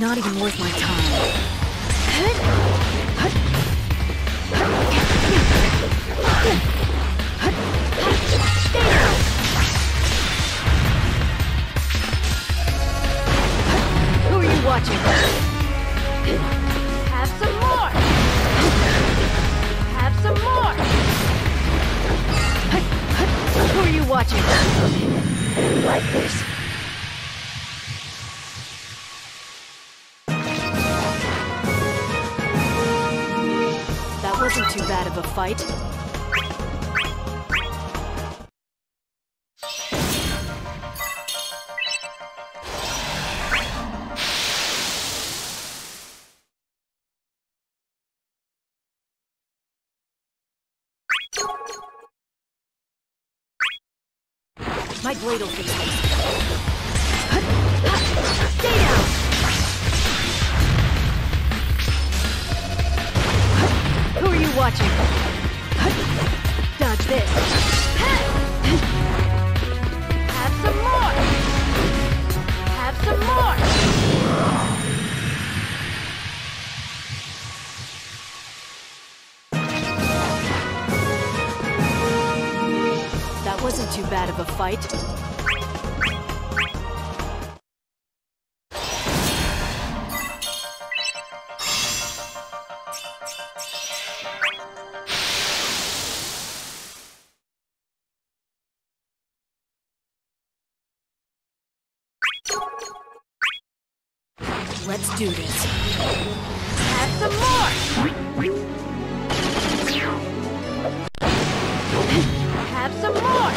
Not even worth my time. Who are you watching? Have some more! Have some more! Who are you watching? Like this. Fight. My blade will fix. Stay down! Who are you watching? This. Have some more! Have some more! That wasn't too bad of a fight. Let's do this. Have some more! Have some more!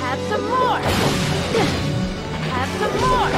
Have some more! Have some more!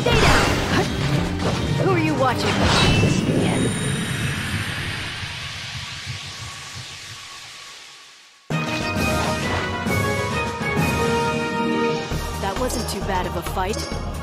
Stay down! Who are you watching? That wasn't too bad of a fight.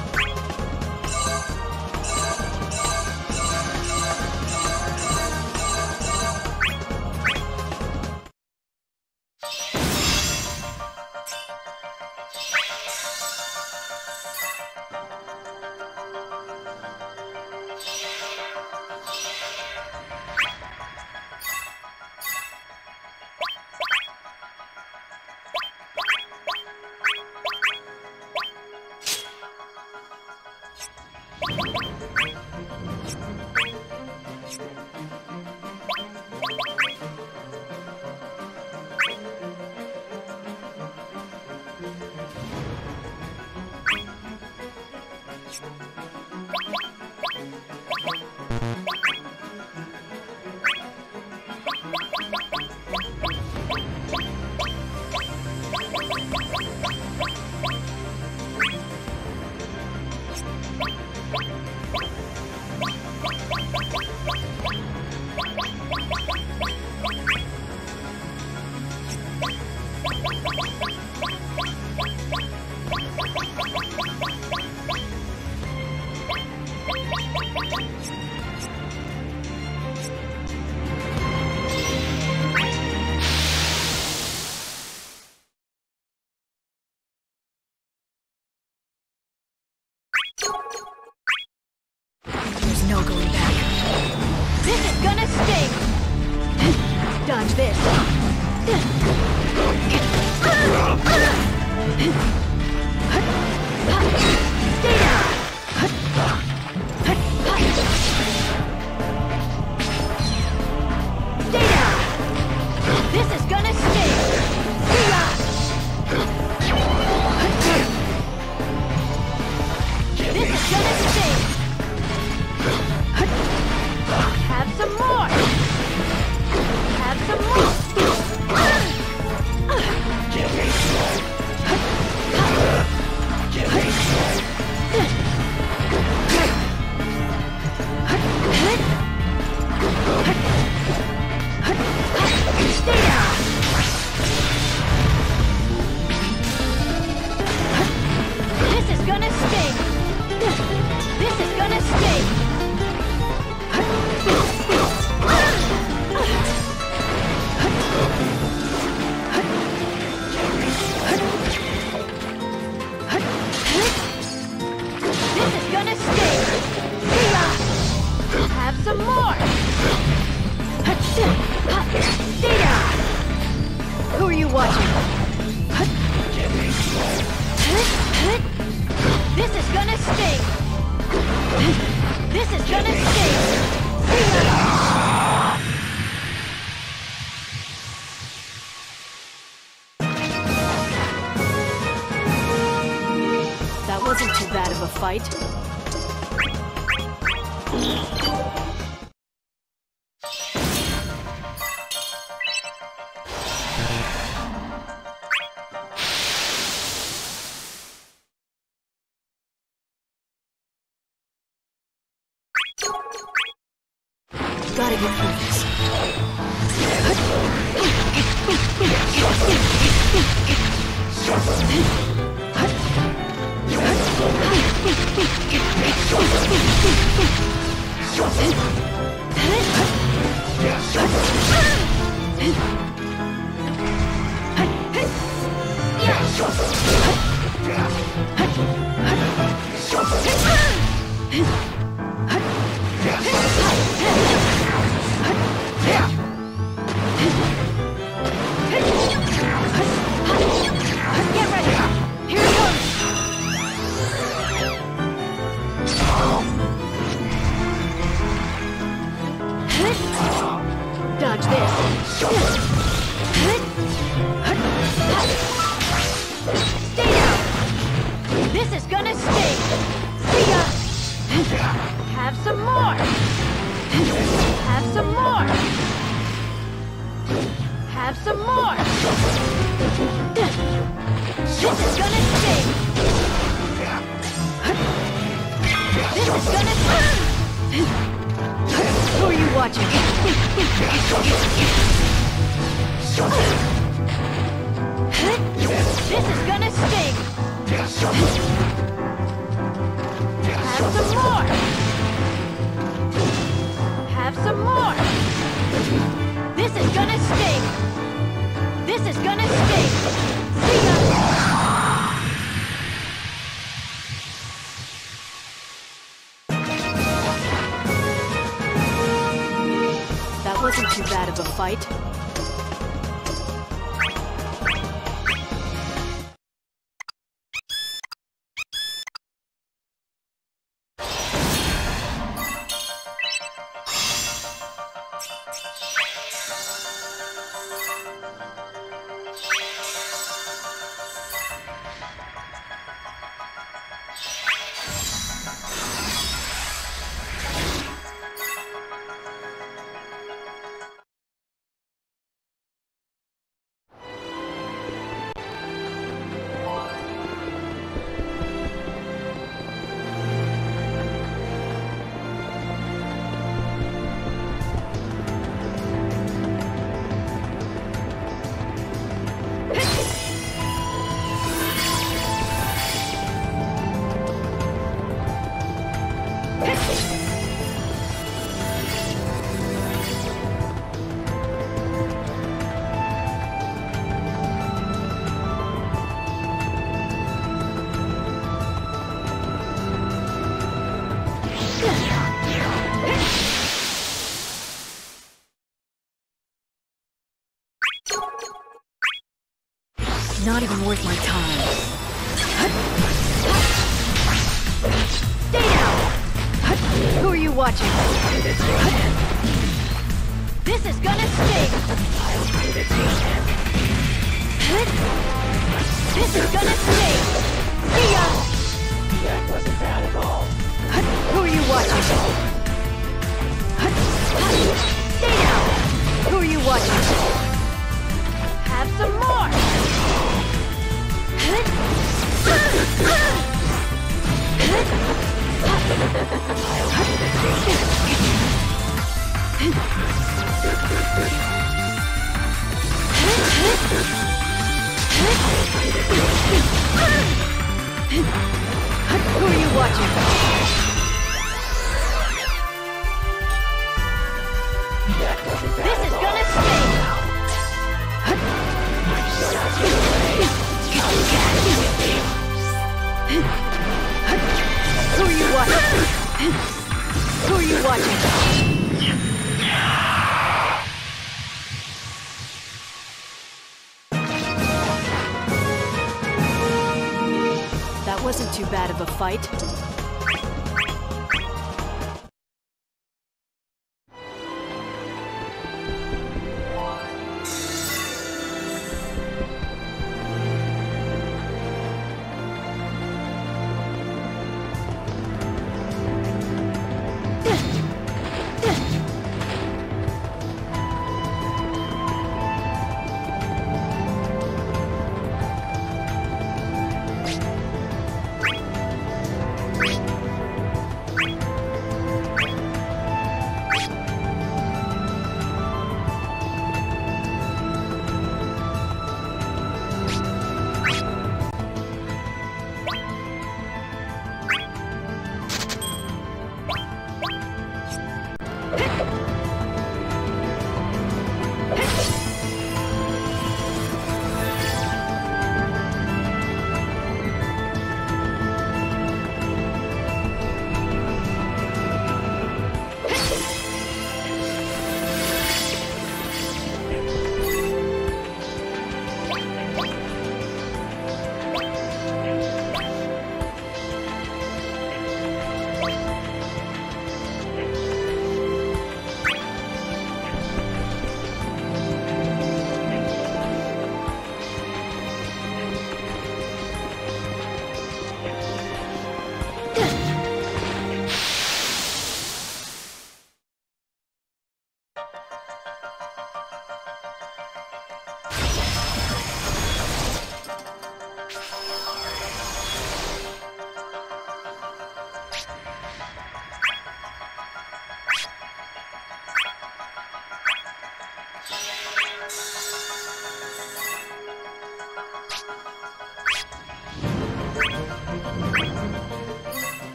Wasn't too bad of a fight. Have some more! Have some more! Have some more! This is gonna sting! This is gonna sting! Who are you watching? This is gonna sting! Have some more! Have some more! This is gonna sting! This is gonna sting! See ya! That wasn't too bad of a fight. えっ!? too fast. This is gonna stink! Who are you watching? Who are you watching? That wasn't too bad of a fight.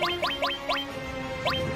ピッ!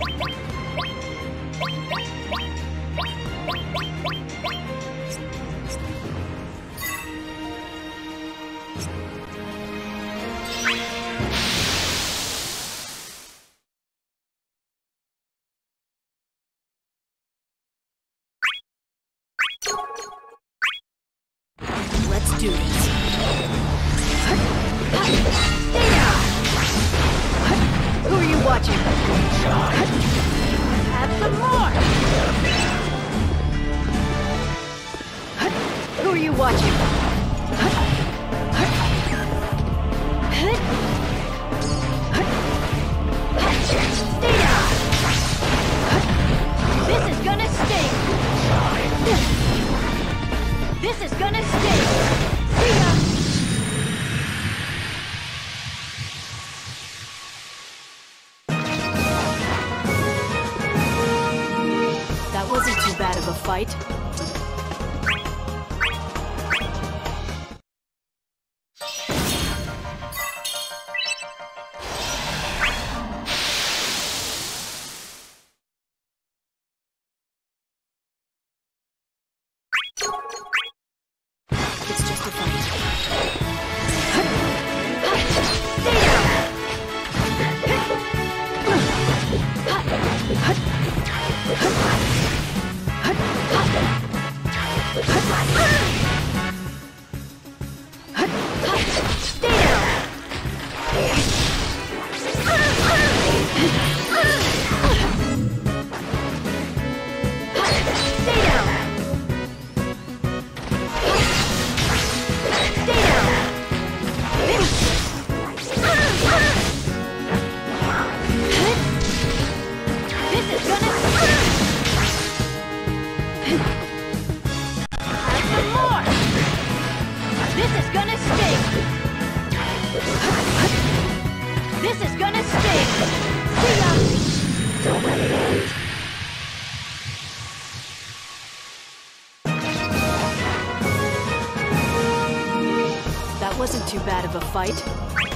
Let's It's just a fight. Fight.